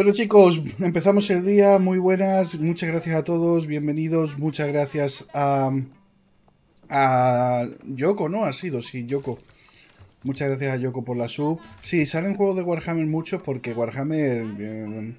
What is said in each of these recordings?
Bueno chicos, empezamos el día, muy buenas, muchas gracias a todos, bienvenidos, muchas gracias a, a Yoko, ¿no? Ha sido, sí, Yoko. Muchas gracias a Yoko por la sub. Sí, salen juegos de Warhammer muchos porque Warhammer eh,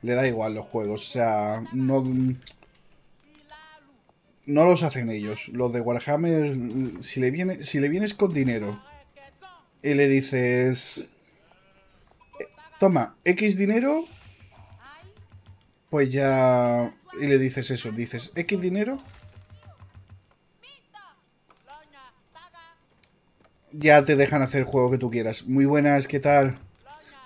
le da igual los juegos, o sea, no, no los hacen ellos. Los de Warhammer, si le, si le vienes con dinero y le dices, toma, X dinero, pues ya... Y le dices eso, dices, X dinero, ya te dejan hacer el juego que tú quieras. Muy buenas, ¿qué tal?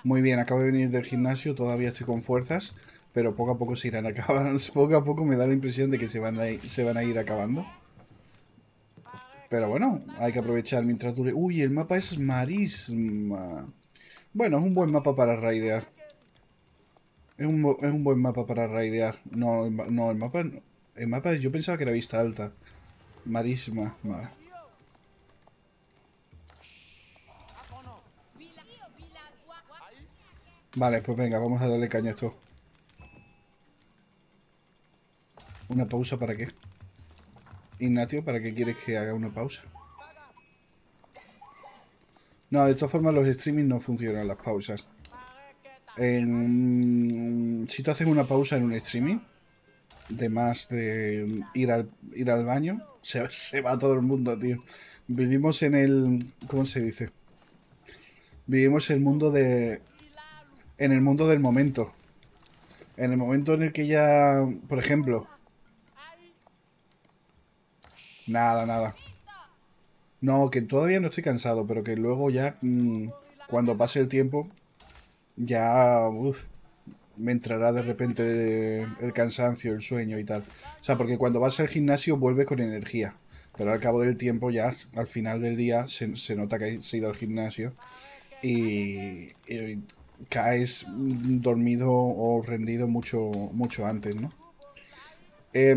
Muy bien, acabo de venir del gimnasio, todavía estoy con fuerzas pero poco a poco se irán acabando. Poco a poco me da la impresión de que se van a ir, se van a ir acabando. Pero bueno, hay que aprovechar mientras dure. Uy, el mapa es marisma. Bueno, es un buen mapa para raidear. Es un, es un buen mapa para raidear. No, no, el mapa... El mapa yo pensaba que era vista alta. Marisma. Vale. Vale, pues venga, vamos a darle caña a esto. ¿Una pausa para qué? Ignatio, ¿para qué quieres que haga una pausa? No, de todas formas los streamings no funcionan las pausas. Si tú haces una pausa en un streaming, de más de ir al, ir al baño, se, se va todo el mundo, tío. Vivimos en el... ¿Cómo se dice? Vivimos el mundo de... En el mundo del momento. En el momento en el que ya, por ejemplo, Nada, nada. No, que todavía no estoy cansado, pero que luego ya, mm, cuando pase el tiempo, ya me entrará de repente el cansancio, el sueño y tal. O sea, porque cuando vas al gimnasio vuelves con energía. Pero al cabo del tiempo ya, al final del día, se, nota que has ido al gimnasio y, caes dormido o rendido mucho, mucho antes, ¿no? Eh,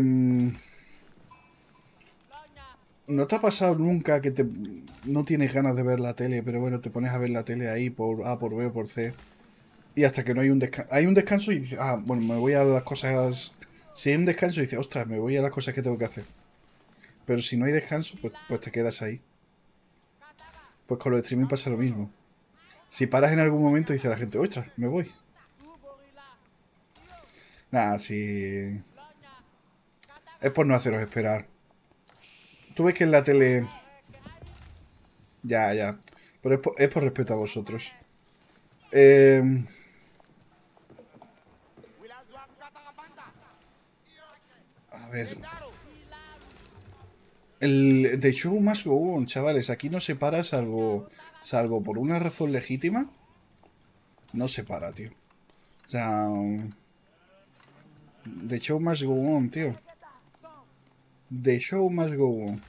¿No te ha pasado nunca que te, no tienes ganas de ver la tele, pero bueno, te pones a ver la tele ahí por A, por B o por C? Y hasta que no hay un descanso. Hay un descanso y dices, ah, bueno, me voy a las cosas. Si hay un descanso y dices, ostras, me voy a las cosas que tengo que hacer. Pero si no hay descanso, pues, pues te quedas ahí. Pues con los streaming pasa lo mismo. Si paras en algún momento, dice la gente, ostras, me voy. Nada, si. Es por no haceros esperar. Tú ves que en la tele... Ya, ya. Pero es por, es por respeto a vosotros. Eh... ver. El The Show Must Go On, chavales. Aquí no se para salvo, salvo por una razón legítima. No se para, tío. O sea... The Show Must Go On, tío. The show must go on.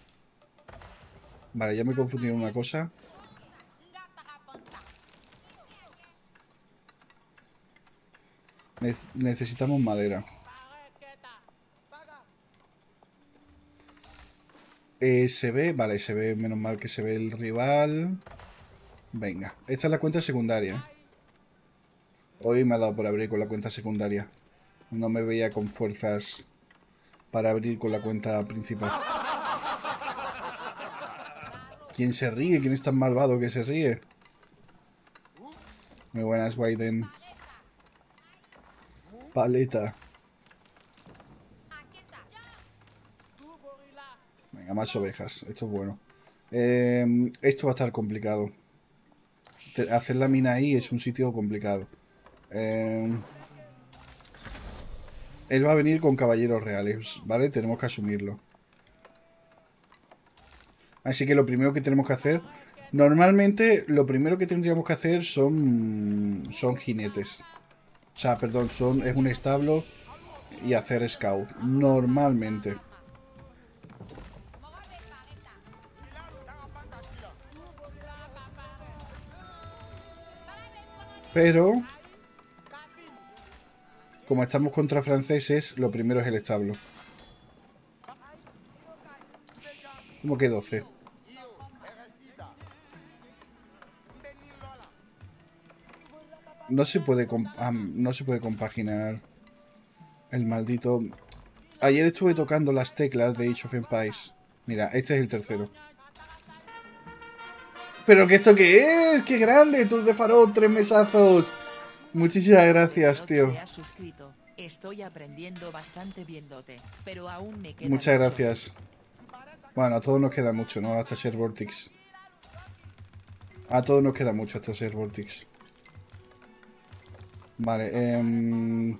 Vale, ya me he confundido una cosa. necesitamos madera. Eh, se ve, vale, se ve, menos mal que se ve el rival. Venga, esta es la cuenta secundaria. Hoy me ha dado por abrir con la cuenta secundaria. No me veía con fuerzas para abrir con la cuenta principal. ¿Quién se ríe? ¿Quién es tan malvado que se ríe? Muy buenas, Waiden. Paleta. Venga, más ovejas. Esto es bueno. Eh, esto va a estar complicado. Hacer la mina ahí es un sitio complicado. Eh, él va a venir con caballeros reales, ¿vale? Tenemos que asumirlo. Así que lo primero que tenemos que hacer... Normalmente lo primero que tendríamos que hacer son, son jinetes. O sea, perdón, son, es un establo y hacer scout. Normalmente. Pero como estamos contra franceses, lo primero es el establo. ¿Cómo que 12? No se puede no se puede compaginar el maldito. Ayer estuve tocando las teclas de Age of Empires. Mira, este es el tercero. ¿Pero qué esto qué es? ¡Qué grande! Tour de Farol, tres mesazos. Muchísimas gracias, tío. Estoy aprendiendo bastante viéndote, pero aún me queda Muchas gracias. Bueno, a todos nos queda mucho, ¿no? Hasta ser Vortex. A todos nos queda mucho hasta ser Vortex. Vale, eh...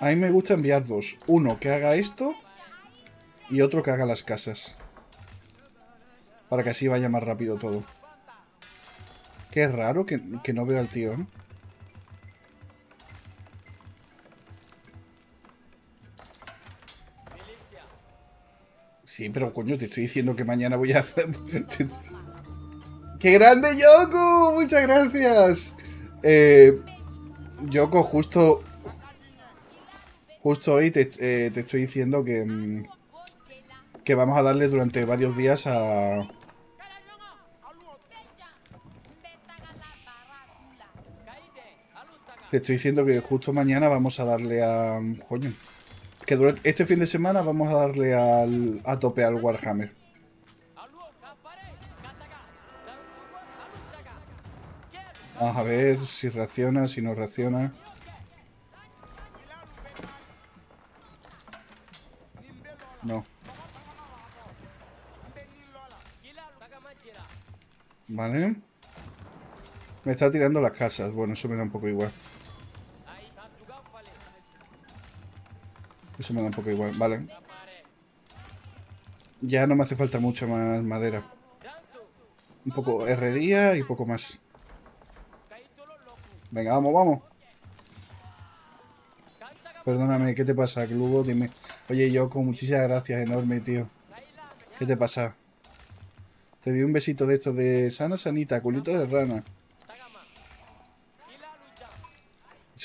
A mí me gusta enviar dos. Uno que haga esto y otro que haga las casas. Para que así vaya más rápido todo. Qué raro que, no veo al tío. Sí, pero coño, te estoy diciendo que mañana voy a hacer... ¡Qué grande, Yoko! ¡Muchas gracias! Eh, Yoko, justo... Justo hoy te, eh, te estoy diciendo que... Mm, que vamos a darle durante varios días a... Te estoy diciendo que justo mañana vamos a darle a... Coño, que durante este fin de semana vamos a darle al, a tope al Warhammer. Vamos a ver si reacciona, si no reacciona. No. Vale. Me está tirando las casas. Bueno, eso me da un poco igual. Eso me da un poco igual, vale. Ya no me hace falta mucha más madera. Un poco herrería y poco más. Venga, vamos, vamos. Perdóname, ¿qué te pasa, Lugo? Dime. Oye, Yoko, muchísimas gracias, enorme, tío. ¿Qué te pasa? Te di un besito de estos de sana sanita, culito de rana.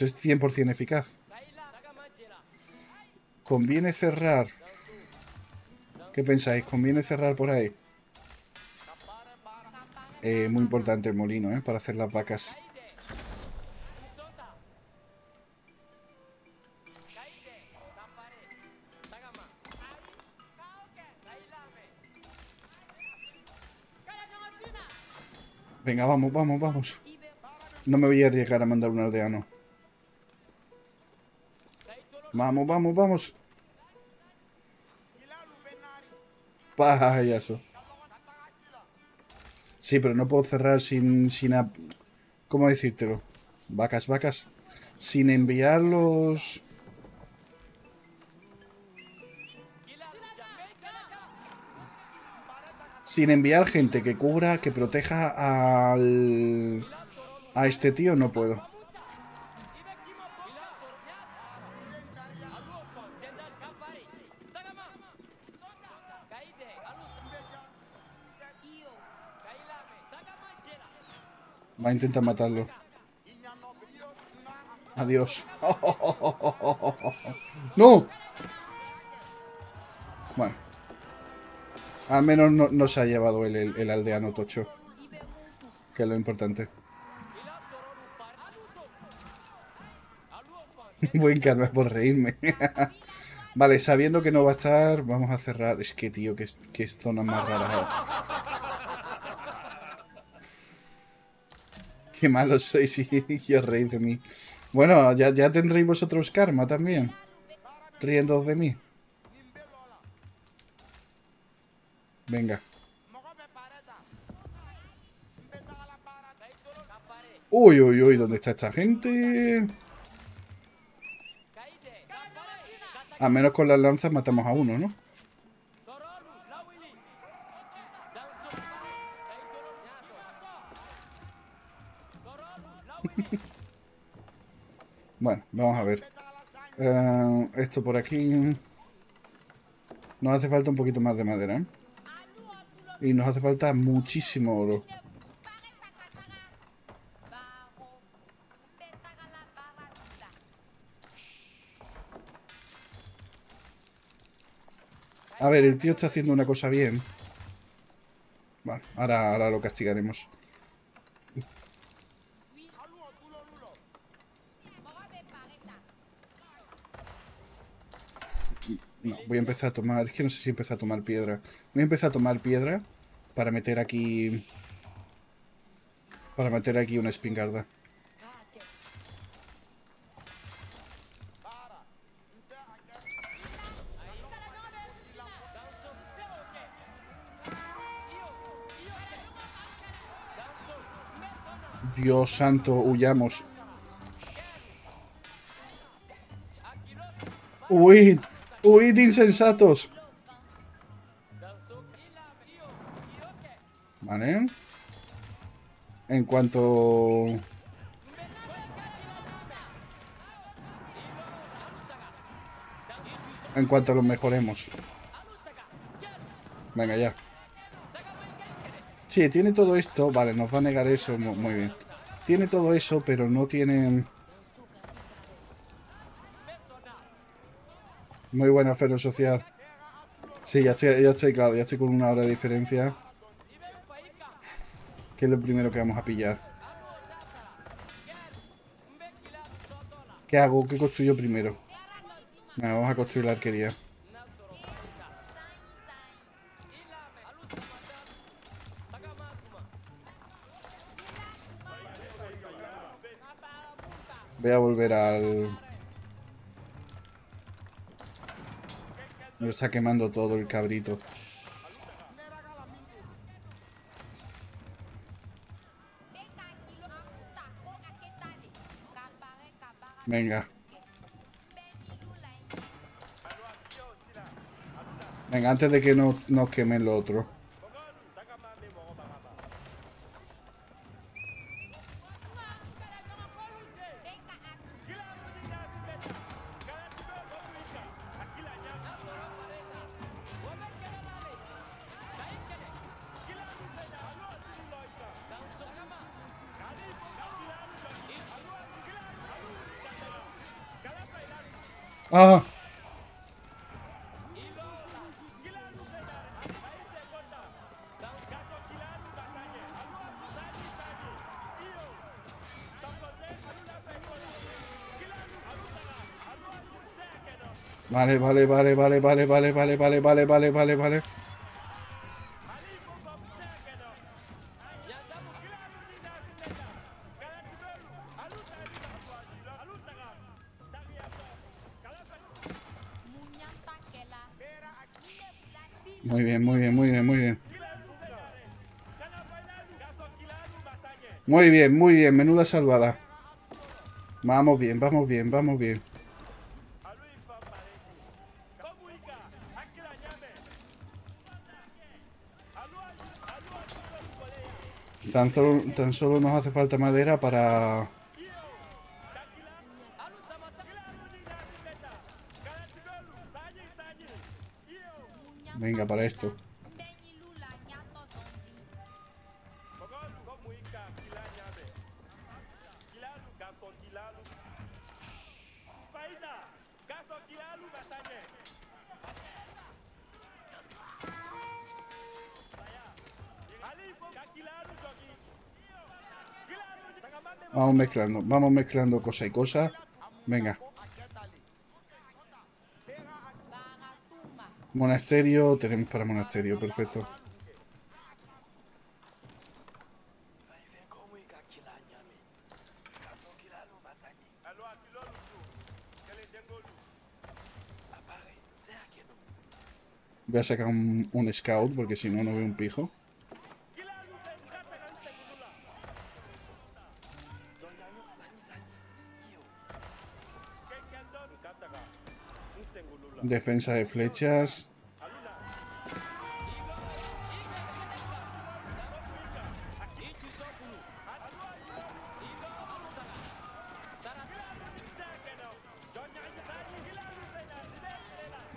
Es 100% eficaz. ¿Conviene cerrar? ¿Qué pensáis? ¿Conviene cerrar por ahí? Eh, muy importante el molino, ¿eh? Para hacer las vacas. Venga, vamos, vamos, vamos. No me voy a arriesgar a mandar un aldeano. Vamos, vamos, vamos. Payaso. Sí, pero no puedo cerrar sin... sin ¿Cómo decírtelo? Vacas, vacas. Sin enviar los... Sin enviar gente que cubra, que proteja al... A este tío no puedo. A matarlo. Adiós. ¡No! Bueno. Al menos no, se ha llevado el, el, aldeano tocho. Que es lo importante. Buen karma por reírme. vale, sabiendo que no va a estar, vamos a cerrar. Es que, tío, que, que es zona más rara. Qué malo sois y, os reís de mí. Bueno, ya, ya tendréis vosotros karma también. Riendo de mí. Venga. Uy, uy, uy, ¿dónde está esta gente? A menos con las lanzas matamos a uno, ¿no? Bueno, vamos a ver. Eh, esto por aquí. Nos hace falta un poquito más de madera. ¿eh? Y nos hace falta muchísimo oro. A ver, el tío está haciendo una cosa bien. Bueno, ahora, ahora lo castigaremos. No, voy a empezar a tomar... Es que no sé si empezar a tomar piedra. Voy a empezar a tomar piedra para meter aquí... Para meter aquí una espingarda. Dios santo, huyamos. ¡Huid! ¡Huid, insensatos! Vale. En cuanto... En cuanto lo mejoremos. Venga, ya. Sí, tiene todo esto. Vale, nos va a negar eso. Muy bien. Tiene todo eso, pero no tiene... Muy buena feria social. Sí, ya estoy, ya estoy claro. Ya estoy con una hora de diferencia. ¿Qué es lo primero que vamos a pillar? ¿Qué hago? ¿Qué construyo primero? vamos a construir la arquería. Voy a volver al... Me está quemando todo el cabrito. Venga. Venga, antes de que nos, nos quemen lo otro. Ah. Vale, vale, vale, vale, vale, vale, vale, vale, vale, vale, vale, Muy bien, muy bien, muy bien, muy bien. Muy bien, muy bien, menuda salvada. Vamos bien, vamos bien, vamos bien. Tan solo, tan solo nos hace falta madera para... Para esto. Vamos mezclando, vamos mezclando cosa y cosa. Venga. Monasterio, tenemos para monasterio, perfecto. Voy a sacar un, scout porque si no, no veo un pijo. Defensa de flechas.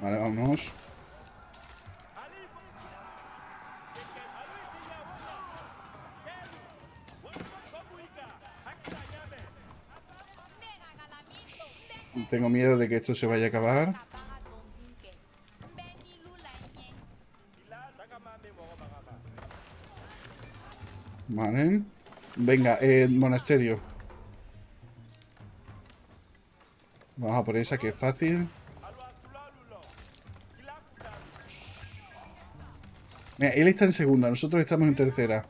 Vale, vamos. Tengo miedo de que esto se vaya a acabar. Vale. Venga, eh, monasterio. Vamos a por esa que es fácil. Mira, él está en segunda, nosotros estamos en tercera.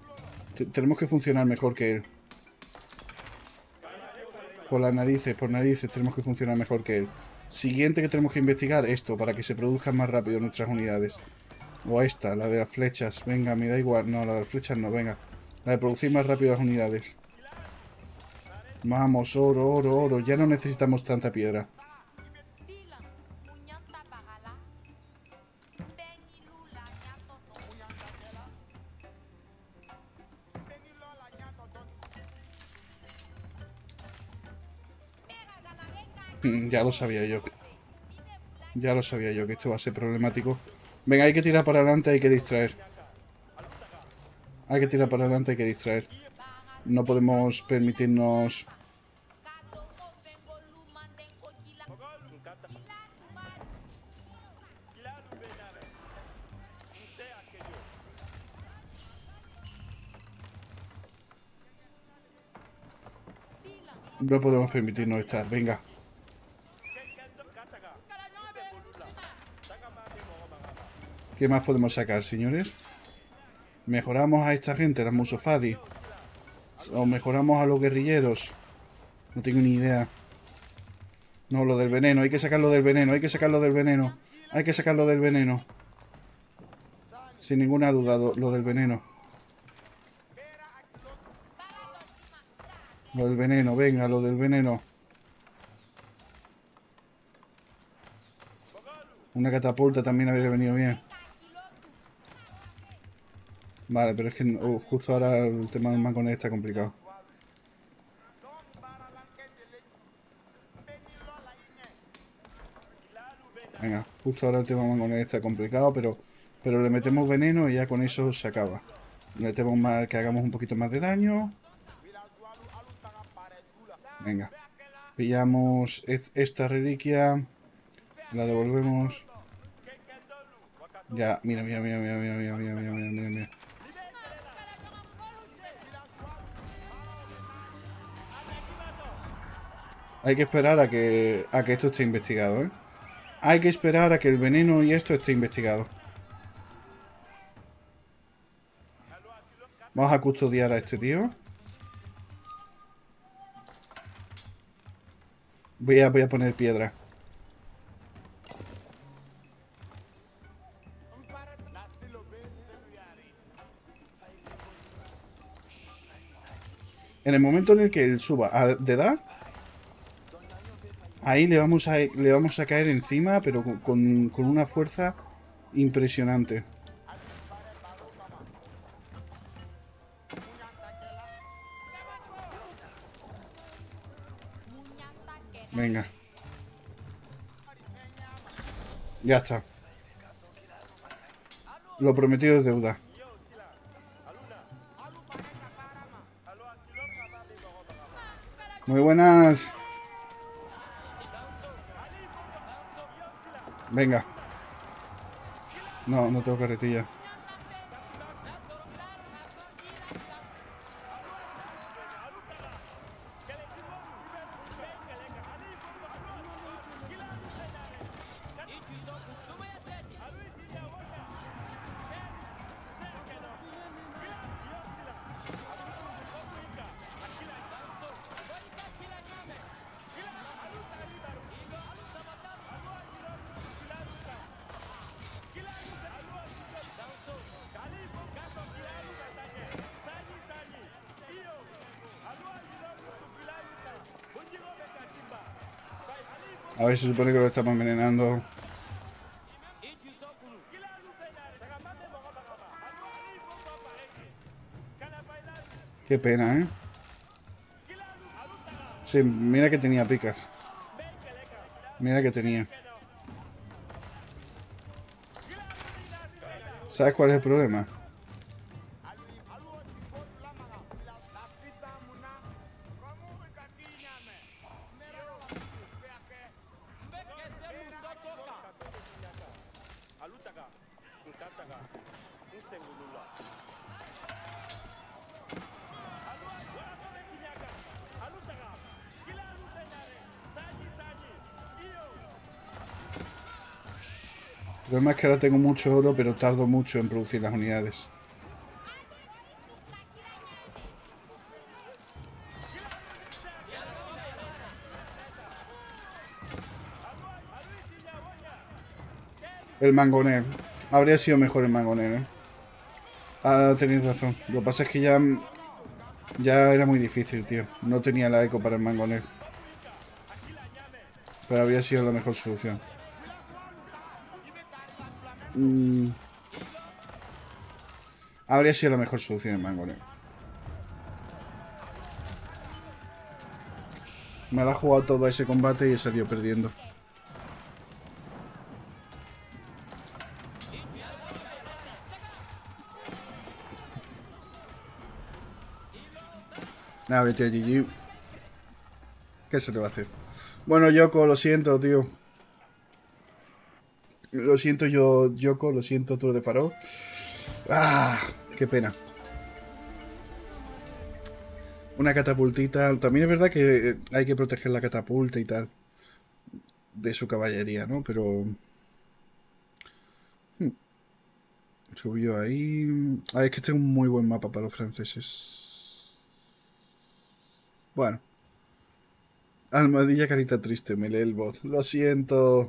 Tenemos que funcionar mejor que él. Por las narices, por narices, tenemos que funcionar mejor que él. Siguiente que tenemos que investigar, esto, para que se produzcan más rápido nuestras unidades. O esta, la de las flechas. Venga, me da igual. No, la de las flechas no, venga. La de producir más rápido las unidades. Vamos, oro, oro, oro. Ya no necesitamos tanta piedra. Ya lo sabía yo. Ya lo sabía yo que esto va a ser problemático. Venga, hay que tirar para adelante, hay que distraer. Hay que tirar para adelante, hay que distraer. No podemos permitirnos... No podemos permitirnos estar. Venga. ¿Qué más podemos sacar, señores? ¿Mejoramos a esta gente, las Musofadi? ¿O mejoramos a los guerrilleros? No tengo ni idea. No, lo del veneno. Hay que sacarlo del veneno. Hay que sacarlo del veneno. Hay que sacarlo del veneno. Sin ninguna duda, lo, lo del veneno. Lo del veneno, venga, lo del veneno. Una catapulta también habría venido bien. Vale, pero es que uh, justo ahora el tema del mangonés está complicado. Venga, justo ahora el tema mangonés está complicado, pero, pero le metemos veneno y ya con eso se acaba. Le metemos más, que hagamos un poquito más de daño. Venga. Pillamos esta reliquia. La devolvemos. Ya, mira, mira, mira, mira, mira, mira, mira, mira, mira, mira, Hay que esperar a que, a que esto esté investigado, ¿eh? Hay que esperar a que el veneno y esto esté investigado. Vamos a custodiar a este tío. Voy a, voy a poner piedra. En el momento en el que él suba de edad, ahí le vamos a, le vamos a caer encima, pero con- con, una fuerza impresionante. Venga. Ya está. Lo prometido es deuda. Muy buenas. Venga. No, no tengo carretilla. A ver, se supone que lo estamos envenenando. Qué pena, ¿eh? Sí, mira que tenía picas. Mira que tenía. ¿Sabes cuál es el problema? Que ahora tengo mucho oro, pero tardo mucho en producir las unidades. El mangoner. Habría sido mejor el mangoner, ¿eh? Ah, tenéis razón. Lo que pasa es que ya... Ya era muy difícil, tío. No tenía la eco para el mangoner. Pero habría sido la mejor solución. Mm. Habría sido la mejor solución el mangoner. Me ha jugado todo ese combate y he salido perdiendo. Nada, vete a GG. ¿Qué se te va a hacer? Bueno, Yoko, lo siento, tío. Lo siento yo, Yoko, lo siento, Tour de Farol. Ah, qué pena. Una catapultita. También es verdad que eh, hay que proteger la catapulta y tal. De su caballería, ¿no? Pero... Hmm. Subió ahí... Ah, es que este es un muy buen mapa para los franceses. Bueno. Almohadilla carita triste, me lee el bot. Lo siento.